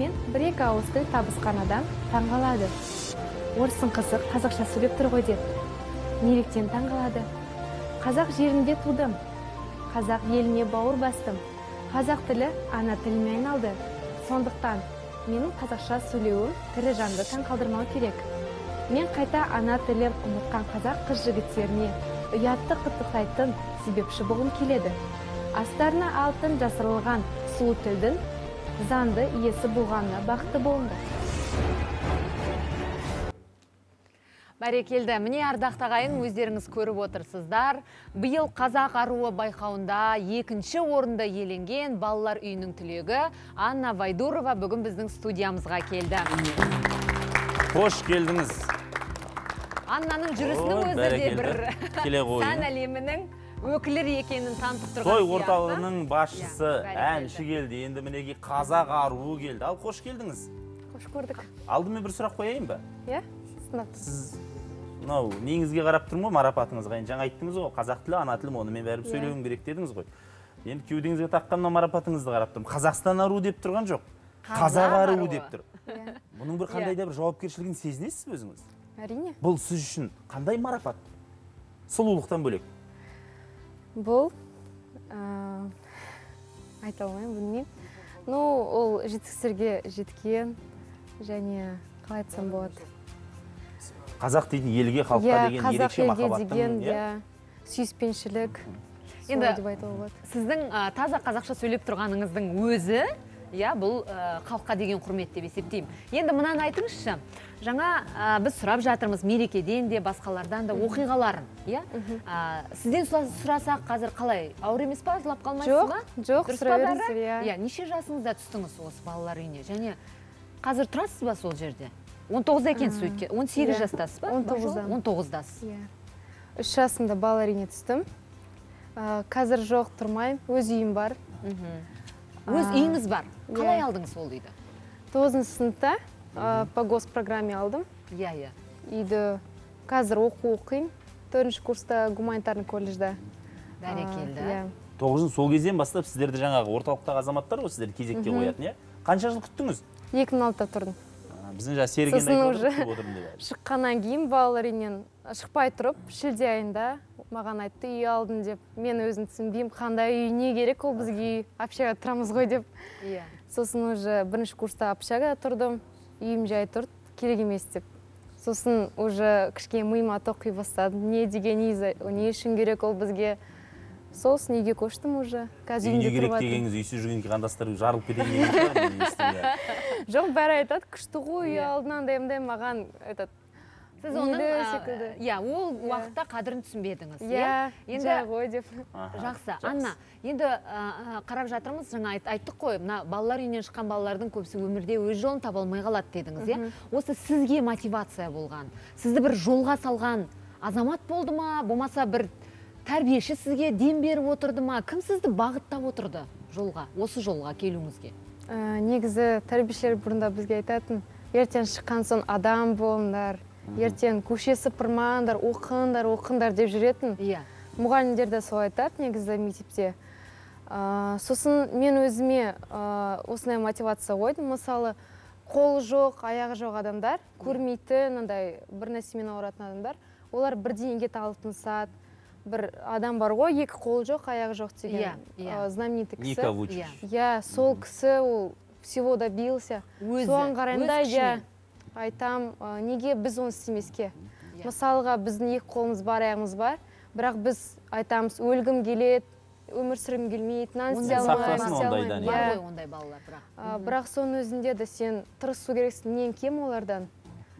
тілімен бір екі ауыз тіл табысқан адам таңғалады. Орыстың қызы қазақша сөйлеп тұр ғой деп. Неліктен таңғалады? Қазақ жерінде тудым. Қазақ еліне бауыр бастым. Қазақ тілі ана тіліме айналды. Сондықтан менің қазақша сөйлеуім тірі жанды таңқалдырмау керек. Мен қайта ана тілін ұмытқан қазақ қыз жігіттеріне ұятты құттықтайтын себепші болғым келеді. Астарына алтын жасырылған сұлу тілдің заңды иесі болғанына бақытты болыңдар бәрекелді. Міне ардақты ағайын өздеріңіз көріп отырсыздар. Биыл қазақ аруы байқауында екінші орынды иеленген балалар үйінің түлегі анна вайдурова бүгін біздің студиямызға келді. Қош келдіңіз. Аннаның жүрісінің өзі де бір сән әлемінің өкілі екенін танытып тұрған той орталығының басшысы Иә, әнші келді. Енді мінекей қазақ аруы келді. Ал қош келдіңіз. Қош көрдік. Алдымен бір сұрақ қояйын ба? Иә сіз мынау неңізге қарап тұрмын ғой марапатыңызға. Енді жаңа айттыңыз ғой қазақ тілі ана тілім оны мен бәрібір Иә. сөйлеуім керек дедіңіз ғой. Енді кеудеңізге таққан мына марапатыңызды қарап тұрмын. Қазақстан аруы деп тұрған жоқ. Қазақ аруы. деп тұр. Иә. Бұның бір қандай да бір жауапкершілігін сезінесіз бе өзіңіз? Әрине. Бұл сіз үшін қандай марапат? Сұлулықтан бөлек. Бұл ә, айта алмаймын білмеймін ну ол жетістіктерге жеткен және қалай айтсам болады? Қазақ дейтін елге халыққа иә деген қазақ ерекше махаббаттың деген иә. иә сүйіспеншілік. Енді- солай деп айтуға болады. сіздің ә, таза қазақша сөйлеп тұрғаныңыздың өзі иә бұл ә, халыққа деген құрмет деп есептеймін. Енді мынаны айтыңызшы. Жаңа ә, біз сұрап жатырмыз мерекеден де басқалардан да оқиғаларын иә? Ә, сізден сұра- сұрасақ қазір қалай? Ауыр емес па? Жылап қалмайсыз ба? жоқ сұра беріңіздер иә. Иә неше жасыңызда түстіңіз осы балалар үйіне? Және қазір тұрасыз ба сол жерде? 19-да екенсіз өйткен 18 иә. жастасыз ба? 19-дамын. 19-дасыз иә. Үш жасымда балалар үйіне түстім. Ә, қазір жоқ тұрмаймын. Өз үйім бар. Өз үйіңіз бар? Қалай иә. алдыңыз ол үйді? Тоғызыншы сыныпта ә, по госпрограмме алдым. Иә иә. Үйді қазір оқу оқимын. Төртінші курста гуманитарный колледжда. Бәрекелді иә. Тоғызын сол кезден бастап сіздерді жаңағы орталықтағы азаматтар ғой сіздерді кезекке қоятын иә? Қанша жыл күттіңіз? Екі мың алтыда тұрдым. Біздің жаңа серген Сосын айтып уже- шыққаннан кейін балалар үйінен шықпай тұрып шілде айында маған айтты үй алдым деп. Мен өзім түсінбеймін қандай үй не керек ол бізге үй. Общагада тұрамыз ғой деп. Иә. Сосын уже бірінші курста общагада тұрдым үйім жай тұрды керек емес деп. Сосын уже кішкене миыма тоқи бастады не деген үй не үшін керек ол бізге? Сосын үйге көштім уже. Қазір үйіне үйімде керек дегеніңіз үйсіз жүрген қандастар жарылып кетеді деген иә. жоқ бәрі айтады күшті ғой үй Иә. алдынан андай маған айтады сіз оның секілді. иә ол уақытта қадірін түсінбедіңіз иә енді жай ғой деп. Жақсы. анна енді қарап жатырмыз жаңа айт- айттық қой мына балалар үйінен шыққан балалардың көбісі өмірде өз жолын таба алмай қалады дедіңіз иә? Осы сізге мотивация болған сізді бір жолға салған азамат болды ма? Болмаса бір тәрбиеші сізге дем беріп отырды ма? Кім сізді бағыттап отырды жолға осы жолға келуіңізге? Ә, негізі тәрбиешілер бұрында бізге айтатын ертең шыққан соң адам болыңдар ертең көше сыпырмаңдар оқыңдар оқыңдар деп жүретін иә. мұғалімдер де солай айтады негізі мектепте. Ә, сосын мен өзіме ә, осындай мотивация қойдым. Мысалы қолы жоқ аяғы жоқ адамдар көрмейтін андай бір нәрсемен ауыратын адамдар. Олар бірдеңеге талпынысады бір адам бар ғой екі қолы жоқ аяғы жоқ деген Иә, иә. ә, знаменитый кісі. Ника вучич. Иә. иә сол кісі ол всего добился. Өзі соған қараймын өз да күшімен. иә айтам ә, неге біз оны істемеске Иә. мысалға біздің екі қолымыз бар аяғымыз бар. Бірақ біз айтамыз өлгім келеді өмір сүргім келмейді мынаны істей алмаймын иә. бар ғой ондай балалар бірақ. А, бірақ соның өзінде де сен тырысу керексің. Нең кем олардан?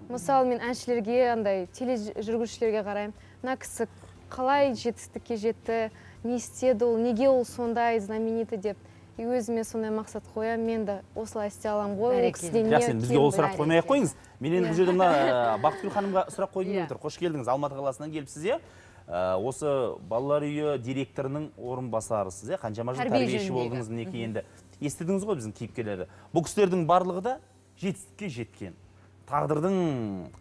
Мысалы мен әншілерге андай тележүргізушілерге қараймын. Мына кісі қалай жетістікке жетті? Не істеді ол? Неге ол сондай знаменитый? деп. И өзіме сондай мақсат қоямын мен де осылай істей аламын ғой ол кісіден не жақсы енді бізге ол сұрақ қоймай ақ қойыңыз. Мен енді бұл жерде мына ә, бақытгүл ханымға сұрақ қойғым Иә. келіп тұр. Қош келдіңіз. Алматы қаласынан келіпсіз иә? Ә, осы балалар үйі директорының орынбасарысыз иә? Қаншама жыл Тәрбие тәрбиеші болдыңыз мінекей енді. Естідіңіз ғой біздің кейіпкерлерді. Бұл кісілердің барлығы да жетістікке жеткен. Тағдырдың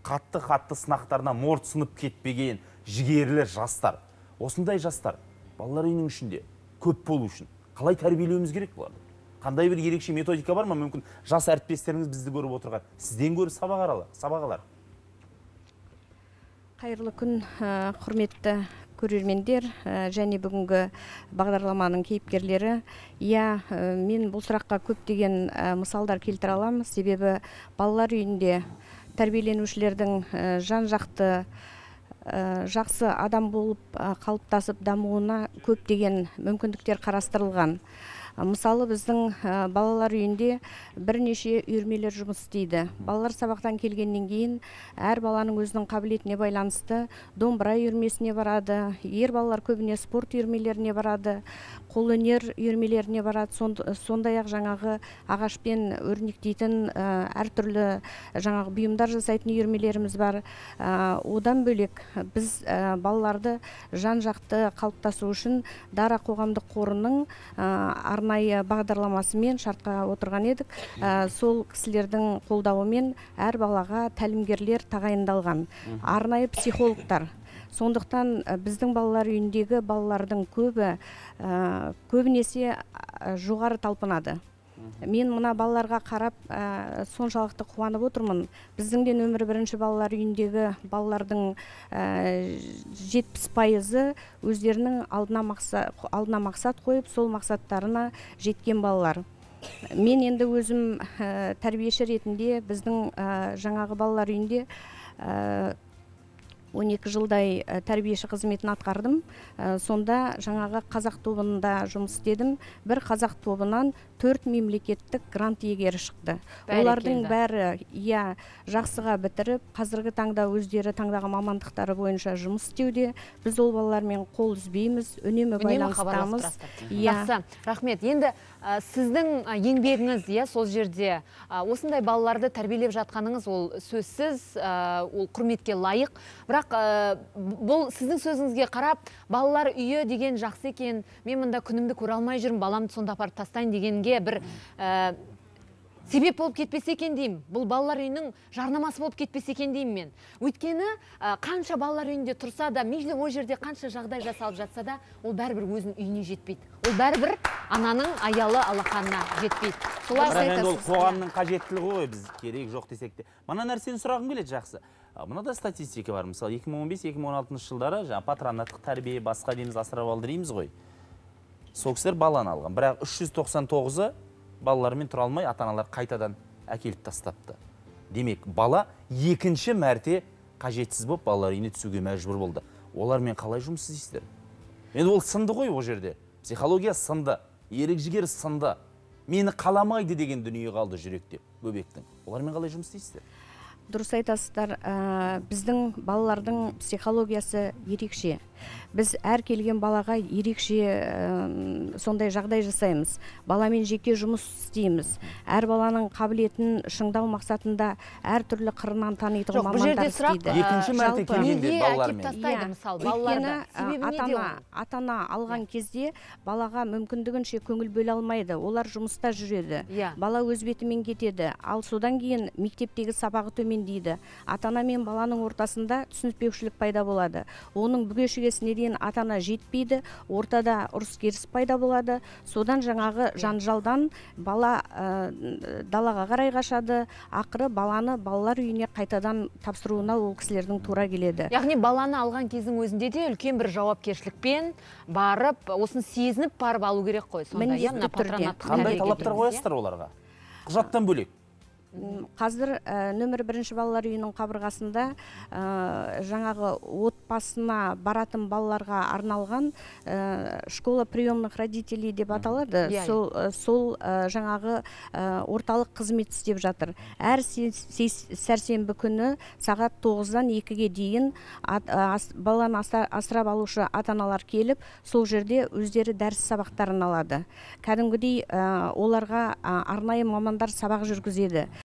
қатты қатты сынақтарына морт сынып кетпеген жігерлі жастар. Осындай жастар балалар үйінің ішінде көп болу үшін. Қалай тәрбиелеуіміз керек бұларды қандай бір ерекше методика бар ма? Мүмкін жас әріптестеріңіз бізді көріп отырған. Сізден гөрі сабақ аралы сабақ алар. Қайырлы күн ә, құрметті көрермендер ә, және бүгінгі бағдарламаның кейіпкерлері. Иә ә, мен бұл сұраққа көптеген мысалдар келтіре аламын. Себебі балалар үйінде тәрбиеленушілердің жан жақты жақсы адам болып ә, қалыптасып дамуына көптеген мүмкіндіктер қарастырылған. Мысалы біздің балалар үйінде бірнеше үйірмелер жұмыс істейді. Балалар сабақтан келгеннен кейін әр баланың өзінің қабілетіне байланысты домбыра үйірмесіне барады ер балалар көбіне спорт үйірмелеріне барады қолөнер үйірмелеріне барады. Сонд- сондай ақ жаңағы ағашпен өрнектейтін әртүрлі жаңағы бұйымдар жасайтын үйірмелеріміз бар. Одан бөлек біз балаларды жан жақты қалыптасу үшін дара қоғамдық қорының арнайы бағдарламасымен шартқа отырған едік. Ә, сол кісілердің қолдауымен әр балаға тәлімгерлер тағайындалған. Арнайы психологтар. Сондықтан ә, біздің балалар үйіндегі балалардың көбі ә, көбінесе ә, жоғары талпынады. Мен мына балаларға қарап ә, соншалықты қуанып отырмын. Біздің де нөмірі бірінші балалар үйіндегі балалардың жетпіс пайызы өздерінің алдына мақсат, алдына мақсат қойып сол мақсаттарына жеткен балалар. Мен енді өзім ә, тәрбиеші ретінде біздің ә, жаңағы балалар үйінде ә, 12 жылдай ә, тәрбиеші қызметін атқардым. Ә, сонда жаңағы қазақ тобында жұмыс істедім. Бір қазақ тобынан төрт мемлекеттік грант иегері шықты. Олардың бәрі иә жақсыға бітіріп қазіргі таңда өздері таңдаған мамандықтары бойынша жұмыс істеуде. Біз ол балалармен қол үзбейміз үнемі байланыстамыз. иә. Жақсы. Рахмет. Енді ә, сіздің еңбегіңіз иә сол жерде ә, осындай балаларды тәрбиелеп жатқаныңыз ол сөзсіз ә, ол құрметке лайық. Бірақ ә, бұл сіздің сөзіңізге қарап балалар үйі деген жақсы екен мен мында күнімді көре алмай жүрмін баламды сонда апарып тастайын дегенге бір ә, себеп болып кетпесе екен деймін. Бұл балалар үйінің жарнамасы болып кетпесе екен деймін мен. Өйткені ә, қанша балалар үйінде тұрса да мейлі ол жерде қанша жағдай жасалып жатса да ол бәрібір өзінің үйіне жетпейді. Ол бәрібір ананың аялы алақанына жетпейді. Солай бірақ ол қоғамның қажеттілігі ғой біз керек жоқ десек те. Мына нәрсені сұрағым келеді жақсы. А, мынада статистика бар. Мысалы 2015-2016 жылдары жаңағы патронаттық тәрбие басқа дейміз асырап алды дейміз ғой. Сол кісілер баланы алған. Бірақ 399-ы балаларымен тұра алмай ата аналар қайтадан әкеліп тастапты. Демек бала екінші мәрте қажетсіз болып балалар үйіне түсуге мәжбүр болды. Олармен қалай жұмыс істейсіздер? Енді ол сынды ғой ол жерде. Психология сынды ерік жігер сынды. Мені қаламайды деген дүние қалды жүректе бөбектің. Олармен қалай жұмыс істейсіздер? Дұрыс айтасыздар. Ә, біздің балалардың психологиясы ерекше. Біз әр келген балаға ерекше ә, сондай жағдай жасаймыз. Баламен жеке жұмыс істейміз. Әр баланың қабілетін шыңдау мақсатында әртүрлі қырынан танитын Жоқ, бұл жерде сұрақ, екінші мәрте келгенде балалармен. Иә, ата ана ата ана алған кезде балаға мүмкіндігінше көңіл бөле алмайды. Олар жұмыста жүреді. Иә. бала өз бетімен кетеді. Ал содан кейін мектептегі сабағы төмендейді. Ата ана мен баланың ортасында түсініспеушілік пайда болады. Оның бүге шігесіне дейін ата ана жетпейді ортада ұрыс керіс пайда болады. Содан жаңағы жанжалдан бала ә, далаға қарай қашады. Ақыры баланы балалар үйіне қайтадан тапсыруына ол кісілердің тура келеді. Яғни баланы алған кездің өзінде де үлкен бір жауапкершілікпен барып осыны сезініп барып алу керек қой сонда иә мына қандай талаптар қоясыздар оларға? Құжаттан бөлек. Қазір ә, нөмір бірінші балалар үйінің қабырғасында ә, жаңағы отбасына баратын балаларға арналған ә, школа приемных родителей деп аталады. Иә, сол ә, сол ә, жаңағы ә, орталық қызмет істеп жатыр. Әр се- се- сәрсенбі күні сағат тоғыздан екіге дейін ат- ас- баланы аса- асырап алушы ата аналар келіп сол жерде өздері дәріс сабақтарын алады. Кәдімгідей ә, оларға ә, арнайы мамандар сабақ жүргізеді.